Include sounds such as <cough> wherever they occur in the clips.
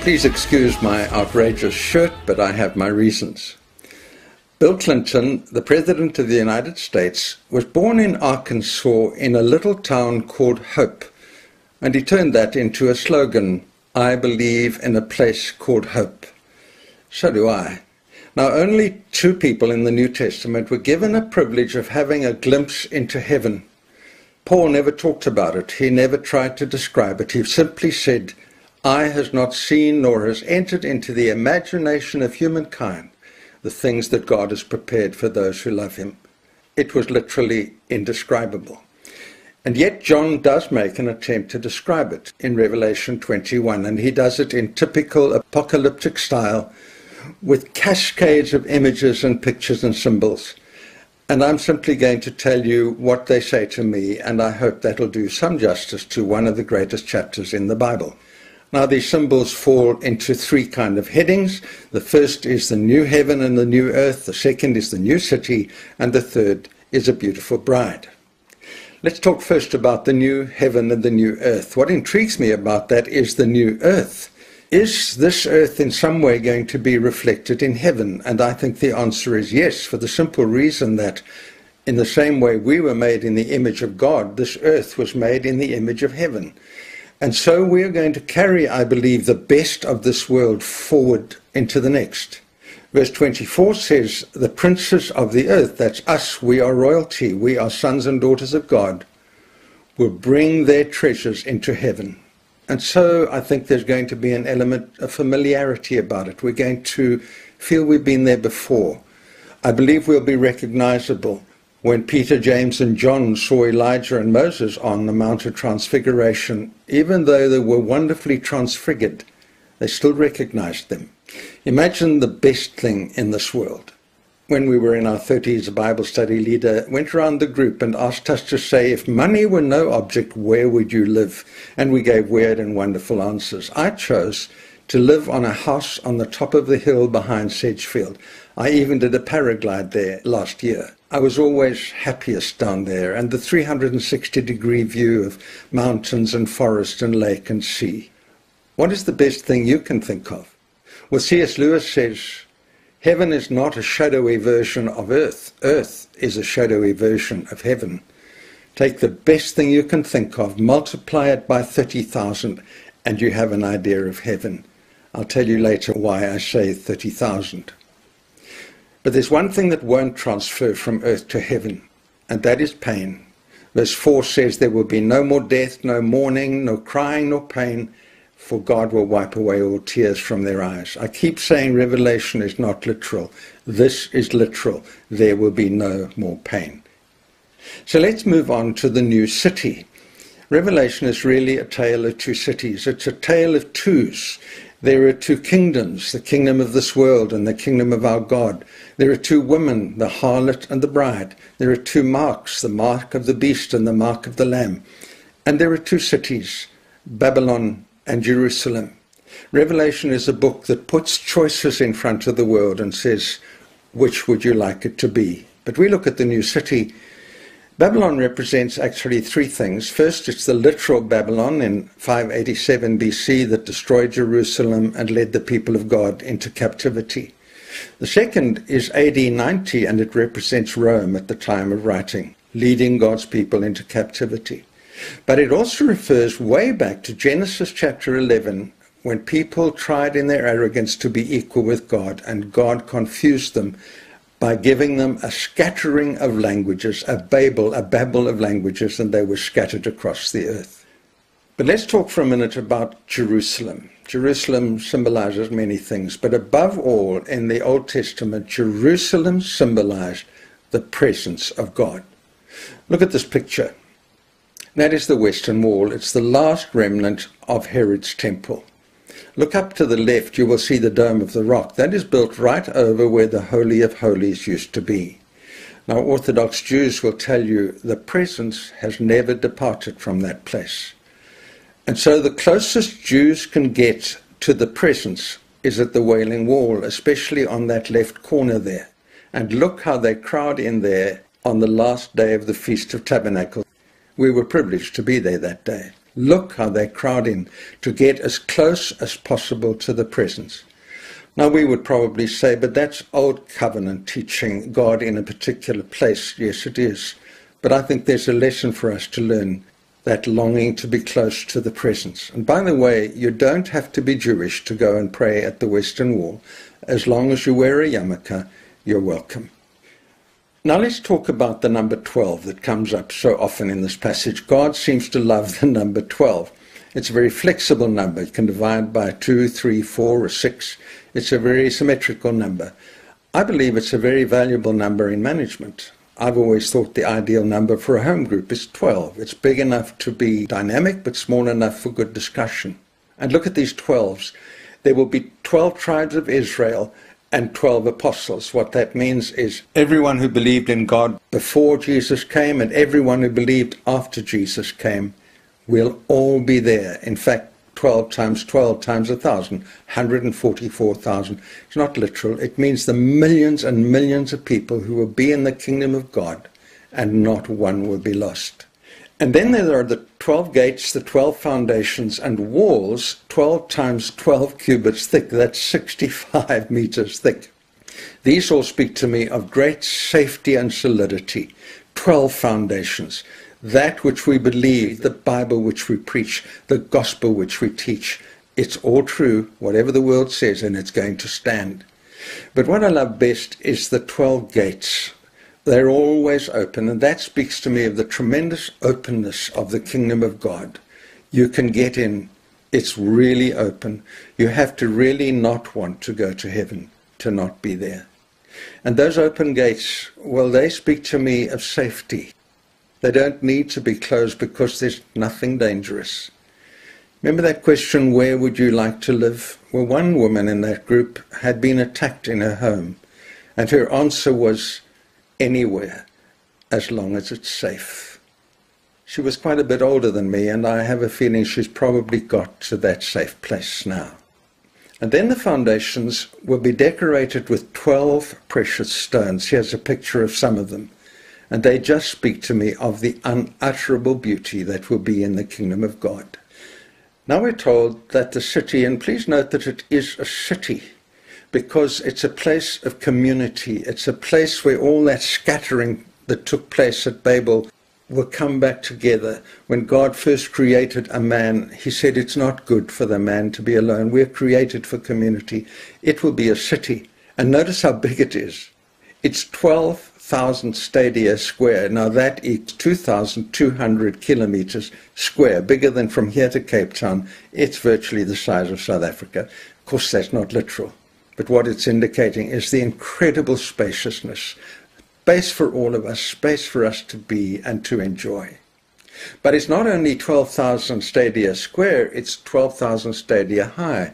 Please excuse my outrageous shirt, but I have my reasons. Bill Clinton, the President of the United States, was born in Arkansas in a little town called Hope, and he turned that into a slogan I believe in a place called Hope. So do I. Now, only two people in the New Testament were given a privilege of having a glimpse into heaven. Paul never talked about it, he never tried to describe it. He simply said, Eye has not seen nor has entered into the imagination of humankind the things that God has prepared for those who love him. It was literally indescribable. And yet John does make an attempt to describe it in Revelation 21, and he does it in typical apocalyptic style with cascades of images and pictures and symbols. And I'm simply going to tell you what they say to me, and I hope that'll do some justice to one of the greatest chapters in the Bible. Now, these symbols fall into three kind of headings. The first is the new heaven and the new earth. The second is the new city. And the third is a beautiful bride. Let's talk first about the new heaven and the new earth. What intrigues me about that is the new earth. Is this earth in some way going to be reflected in heaven? And I think the answer is yes, for the simple reason that in the same way we were made in the image of God, this earth was made in the image of heaven. And so we are going to carry, I believe, the best of this world forward into the next. Verse 24 says, The princes of the earth, that's us, we are royalty, we are sons and daughters of God, will bring their treasures into heaven. And so I think there's going to be an element of familiarity about it. We're going to feel we've been there before. I believe we'll be recognizable when Peter, James, and John saw Elijah and Moses on the Mount of Transfiguration, even though they were wonderfully transfigured, they still recognized them. Imagine the best thing in this world. When we were in our 30s, a Bible study leader went around the group and asked us to say, if money were no object, where would you live? And we gave weird and wonderful answers. I chose to live on a house on the top of the hill behind Sedgefield. I even did a paraglide there last year. I was always happiest down there, and the 360 degree view of mountains and forest and lake and sea. What is the best thing you can think of? Well, C.S. Lewis says, Heaven is not a shadowy version of earth. Earth is a shadowy version of heaven. Take the best thing you can think of, multiply it by 30,000, and you have an idea of heaven. I'll tell you later why I say 30,000. But there's one thing that won't transfer from earth to heaven, and that is pain. Verse 4 says, There will be no more death, no mourning, no crying, nor pain, for God will wipe away all tears from their eyes. I keep saying Revelation is not literal. This is literal. There will be no more pain. So let's move on to the new city. Revelation is really a tale of two cities. It's a tale of twos. There are two kingdoms, the kingdom of this world and the kingdom of our God. There are two women, the harlot and the bride. There are two marks, the mark of the beast and the mark of the lamb. And there are two cities, Babylon and Jerusalem. Revelation is a book that puts choices in front of the world and says, which would you like it to be? But we look at the new city Babylon represents actually three things. First, it's the literal Babylon in 587 BC that destroyed Jerusalem and led the people of God into captivity. The second is AD 90 and it represents Rome at the time of writing, leading God's people into captivity. But it also refers way back to Genesis chapter 11 when people tried in their arrogance to be equal with God and God confused them by giving them a scattering of languages, a Babel, a babel of languages, and they were scattered across the earth. But let's talk for a minute about Jerusalem. Jerusalem symbolizes many things, but above all, in the Old Testament, Jerusalem symbolized the presence of God. Look at this picture. That is the Western Wall. It's the last remnant of Herod's temple. Look up to the left, you will see the Dome of the Rock. That is built right over where the Holy of Holies used to be. Now, Orthodox Jews will tell you the presence has never departed from that place. And so the closest Jews can get to the presence is at the Wailing Wall, especially on that left corner there. And look how they crowd in there on the last day of the Feast of Tabernacles. We were privileged to be there that day. Look how they crowd in to get as close as possible to the presence. Now, we would probably say, but that's old covenant teaching God in a particular place. Yes, it is. But I think there's a lesson for us to learn that longing to be close to the presence. And by the way, you don't have to be Jewish to go and pray at the Western Wall. As long as you wear a yarmulke, you're welcome. Now let's talk about the number 12 that comes up so often in this passage. God seems to love the number 12. It's a very flexible number. You can divide by 2, 3, 4, or 6. It's a very symmetrical number. I believe it's a very valuable number in management. I've always thought the ideal number for a home group is 12. It's big enough to be dynamic, but small enough for good discussion. And look at these 12s. There will be 12 tribes of Israel and 12 apostles. What that means is everyone who believed in God before Jesus came and everyone who believed after Jesus came will all be there. In fact, 12 times 12 times a thousand, 144,000. It's not literal. It means the millions and millions of people who will be in the kingdom of God and not one will be lost. And then there are the 12 gates, the 12 foundations, and walls 12 times 12 cubits thick. That's 65 <laughs> meters thick. These all speak to me of great safety and solidity. 12 foundations that which we believe, the Bible which we preach, the gospel which we teach, it's all true, whatever the world says, and it's going to stand. But what I love best is the 12 gates. They're always open, and that speaks to me of the tremendous openness of the kingdom of God. You can get in, it's really open. You have to really not want to go to heaven to not be there. And those open gates, well, they speak to me of safety. They don't need to be closed because there's nothing dangerous. Remember that question, where would you like to live? Well, one woman in that group had been attacked in her home, and her answer was anywhere, as long as it's safe. She was quite a bit older than me, and I have a feeling she's probably got to that safe place now. And then the foundations will be decorated with 12 precious stones. Here's a picture of some of them and they just speak to me of the unutterable beauty that will be in the kingdom of God. Now we're told that the city, and please note that it is a city, because it's a place of community. It's a place where all that scattering that took place at Babel will come back together. When God first created a man, he said it's not good for the man to be alone. We're created for community. It will be a city. And notice how big it is. It's 12 thousand stadia square. Now that is 2,200 kilometers square, bigger than from here to Cape Town. It's virtually the size of South Africa. Of course, that's not literal. But what it's indicating is the incredible spaciousness, space for all of us, space for us to be and to enjoy. But it's not only 12,000 stadia square, it's 12,000 stadia high.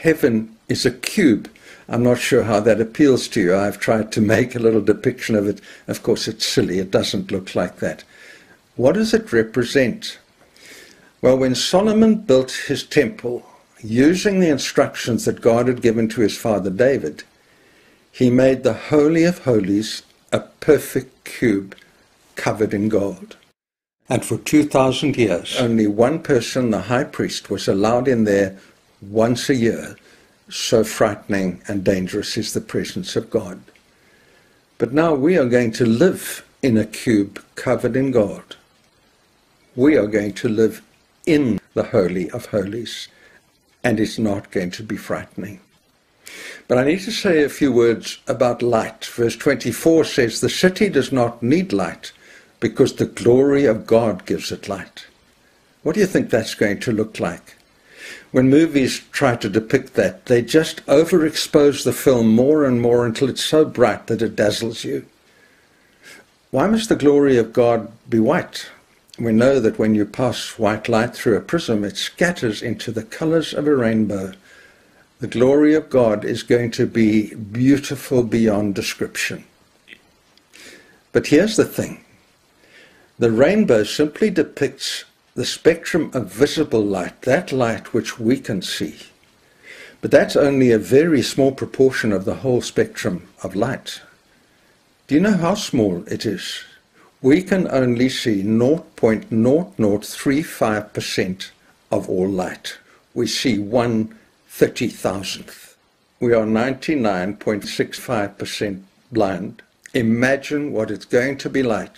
Heaven is a cube I'm not sure how that appeals to you. I've tried to make a little depiction of it. Of course, it's silly. It doesn't look like that. What does it represent? Well, when Solomon built his temple, using the instructions that God had given to his father David, he made the Holy of Holies a perfect cube covered in gold. And for 2,000 years, only one person, the high priest, was allowed in there once a year so frightening and dangerous is the presence of God. But now we are going to live in a cube covered in gold. We are going to live in the Holy of Holies, and it's not going to be frightening. But I need to say a few words about light. Verse 24 says, The city does not need light because the glory of God gives it light. What do you think that's going to look like? when movies try to depict that, they just overexpose the film more and more until it's so bright that it dazzles you. Why must the glory of God be white? We know that when you pass white light through a prism, it scatters into the colors of a rainbow. The glory of God is going to be beautiful beyond description. But here's the thing the rainbow simply depicts the spectrum of visible light, that light which we can see. But that's only a very small proportion of the whole spectrum of light. Do you know how small it is? We can only see 0.0035% of all light. We see one thirty thousandth. We are 99.65% blind. Imagine what it's going to be like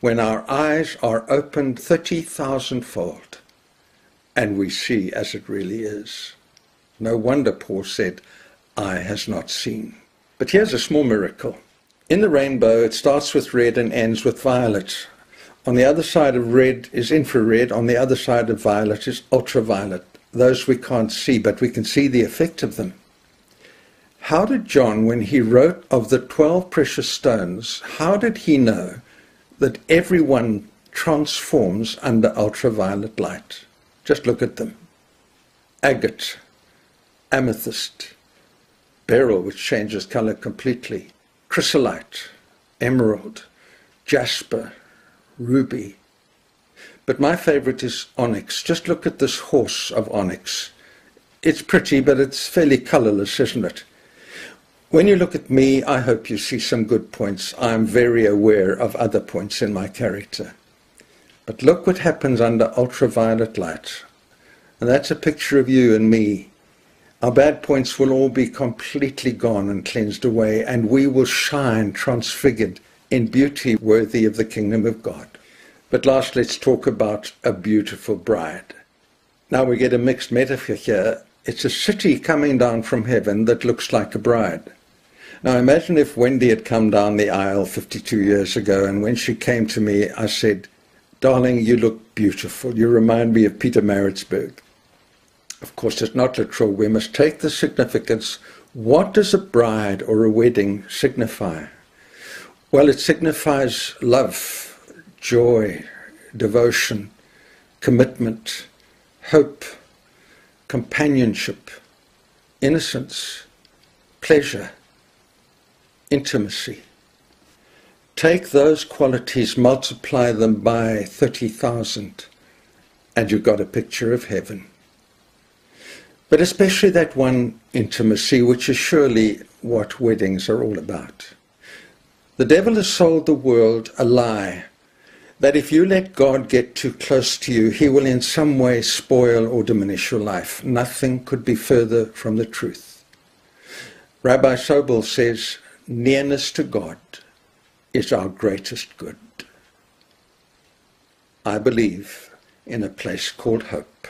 when our eyes are opened 30,000 fold and we see as it really is. No wonder Paul said, Eye has not seen. But here's a small miracle. In the rainbow, it starts with red and ends with violet. On the other side of red is infrared, on the other side of violet is ultraviolet. Those we can't see, but we can see the effect of them. How did John, when he wrote of the 12 precious stones, how did he know that everyone transforms under ultraviolet light? Just look at them. Agate, amethyst, beryl, which changes color completely, chrysolite, emerald, jasper, ruby. But my favorite is onyx. Just look at this horse of onyx. It's pretty, but it's fairly colorless, isn't it? When you look at me, I hope you see some good points. I'm very aware of other points in my character. But look what happens under ultraviolet light. And that's a picture of you and me. Our bad points will all be completely gone and cleansed away, and we will shine transfigured in beauty worthy of the kingdom of God. But last, let's talk about a beautiful bride. Now we get a mixed metaphor here. It's a city coming down from heaven that looks like a bride. Now imagine if Wendy had come down the aisle 52 years ago, and when she came to me, I said, Darling, you look beautiful. You remind me of Pietermaritzburg. Of course, it's not literal. We must take the significance. What does a bride or a wedding signify? Well, it signifies love, joy, devotion, commitment, hope, companionship, innocence, pleasure, intimacy. Take those qualities, multiply them by 30,000, and you've got a picture of heaven. But especially that one intimacy, which is surely what weddings are all about. The devil has sold the world a lie that if you let God get too close to you, he will in some way spoil or diminish your life. Nothing could be further from the truth. Rabbi Sobel says, nearness to God is our greatest good. I believe in a place called hope.